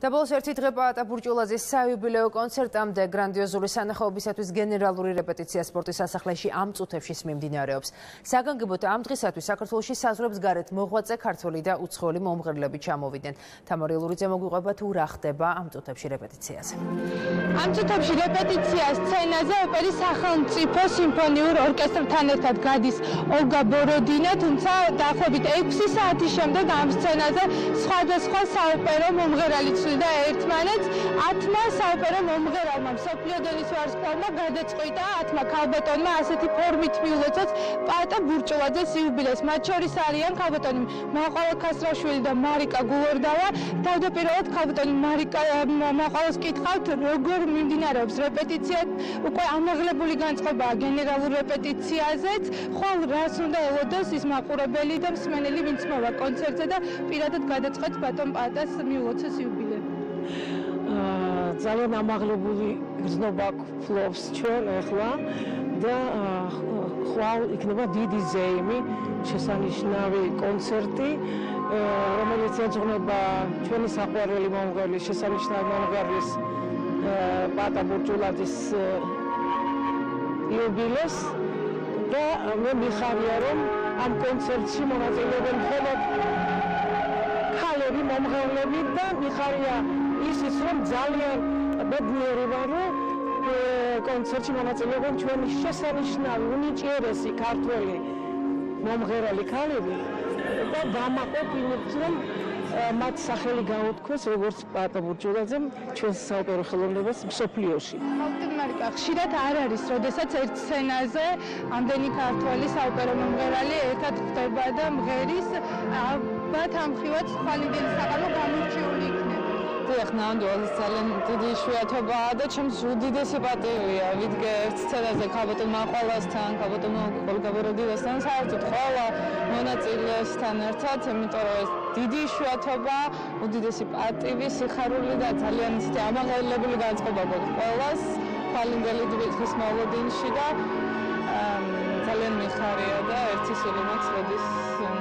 და ბოლოს ერთი დღე პაატა ბურჭულაძის საიუბილეო კონცერტამდე გრანდიოზული სანახაობისათვის გენერალური რეპეტიცია სპორტის სასახლეში ამ წუთებში მიმდინარეობს. საგანგებოდ ამ დღისათვის საქართველოში საზღვრებს გარეთ მოღვაწე ქართველი და უცხოელი მომღერლები ჩამოვიდნენ. თამარი ლურიძე მოგვიყვება თუ რა ხდება ამ წუთებში რეპეტიციაზე. ამ წუთებში რეპეტიცია სცენაზე ოპერის სახელმწიფო სიმფონიურ ორკესტრთან ერთად გადის ოლგა ბოროდინა, თუმცა დაახლოებით 6 საათის შემდეგ ამ სცენაზე სხვადასხვა საოპერო მომღერალი და ერთმანეთს ათმა საოპერო მომღერალმა სოფლიო დონის ვარსკვლავმა გადაწყვიტა ათმა ქალბატონმა ასეთი ფორმით მიულოცოს პატა ბურჭულაძეს იუბილეს მათ შორის არიან ქალბატონი მაყალა ქასრაშვილი და მარიკა გულორდავა თავდაპირველად ქალბატონი მარიკა მაყალას კითხავთ როგორ მიმდინარეობს რეპეტიცია? უკვე ამაღლებული განწყობაა გენერალურ რეპეტიციაზეც. ხვალ რას უნდა ელოდოს ის მაყურებელი და მსმენელი ვინც მოვა კონცერტზე და პირადად გადაწყვეტს ბატონ პატას მიულოცოს იუბილე ძალიან ამაღლებული გზნობა ფლობს ჩვენ ახლა და ხვალ იქნება დიდი ზეიმი შესანიშნავი კონცერტი რომელიც ეძღვნება ჩვენი საყვარელი მომღერლის შესანიშნავი მომღერლის პატა ბურჯულაძის იუბილეს და მე მიხარია რომ ამ კონცერტში მონაწილეობენ მხოლოდ ქალები მომღერლები და მიხარია ისიც რომ ძალიან ბედნიერი ვარ რომ კონცერტში მონაწილეობენ ჩვენი შესანიშნავი უნიჭიერესი ქართველი მომღერალი ქალები და დამაყობ იმით რომ მათ სახელი გაუთქვეს როგორც პატა ბურჯულაძემ ჩვენს საოპერო ხელოვნებას მსოფლიოში. მარიკა, ხშირად არ არის, როდესაც ერთ სცენაზე ამდენი ქართველი საოპერო მომღერალი ერთად ხდება და მღერის ალბათ ამ ხივაც ხვალინდელი საყალო გამორჩეული იქნება. დიახ, ნამდვილად ძალიან დიდი შვიათობაა და ჩემს უდიდესი პატივია ვიდგე ერთ სცენაზე ქაბოტონ მაყვალასთან, ქაბოტონ გოლგაბოროდილასთან, საერთოდ ყველა მონაწილესთან ერთად, იმიტომ რომ ეს დიდი შვიათობა, უდიდესი პატივი, სიხარული და ძალიან ისეთი ამაღლებელი განწყობა გვაქვს ყველას, ფალინგელი დღის მოლოდინში და ძალიან მიხარია და ერთი სული მაქვს, როდის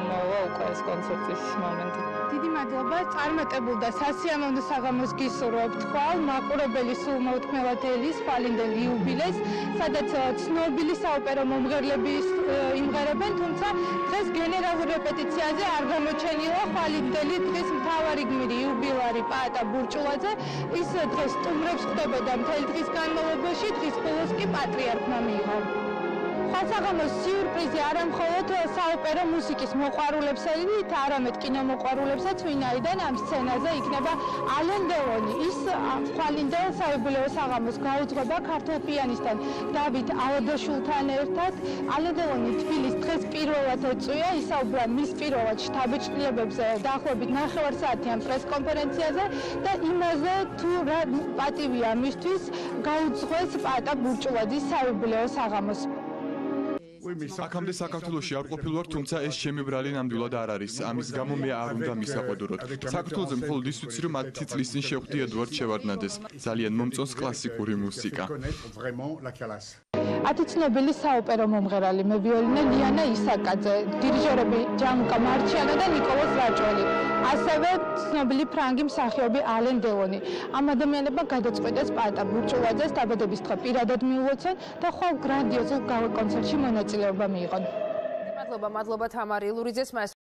მოვა უკვე ეს კონცერტის მომენტი. დიდი მადლობა წარმატებულ და სასიამოვნო საღამოს გისურვებთ ხვალ მაყურებელი სულ მოუთმელად ელის ფალინდელი იუბილეს სადაც ცნობილი საოპერო მომღერლები იმღერებენ თუმცა დღეს გენერალურ რეპეტიციაზე არ გამოჩენილა ფალინდელი დღეს მთავარი გმირი იუბილარი პაატა ბურჭულაძე. ის დღეს სტუმრებს ხდებოდა მთელი დღის განმავლობაში დღის ბოლოს კი პატრიარქმა მიიღო ხალხაღამოს სიურპრიზი არა მხოლოდ საოპერო მუსიკის მოყვარულებსაც, არამედ კინომოყვარულებსაც, ვინაიდან ამ სცენაზე იქნება ალენ დელონი. ის ხვალინდელ საიუბილეო საღამოს გაუძღობა ქართულ პიანისტთან დავით ალადაშვილთან ერთად. ალენ დელონი თბილის დღეს პირველად ეწვია, ისაუბრა მის პირველად შთაბეჭდილებებზე დაახლოებით 9 საათიან პრესკონფერენციაზე და იმაზე თუ რა პატივია მისთვის გაუძღვეს პატა ბურჭულაძის საიუბილეო საღამოს. აქამდე საქართველოში არ ყოფილვარ, თუმცა ეს ჩემი ბრალი ნამდვილად არ არის. ამის გამო მე არ უნდა მისაყვედუროთ. საქართველოზე მხოლოდ ის ვიცი, რომ 10 წლის წინ შევხვდი ედვარდ შევარდნაძეს. ძალიან მომწონს კლასიკური მუსიკა. 10 ცნობილი საოპერო მომღერალი მე ვიოლინე ლიანა ისაკაძე, დირიჟორები ჯანუკა მარჩიანა და ნიკოლოზ რაჭველი. ასევე ცნობილი ფრანგი მსახიობი ალენ დელონი. ამ ადამიანებმა გადაწყვეტეს პატა ბურჭულაძეს დაბადების დღე პირადად მიულოცონ და ხვალ გრანდიოზულ კონცერტში მონაწილეობა მიიღონ. მადლობა, მადლობა თამარი ლურიძეს მას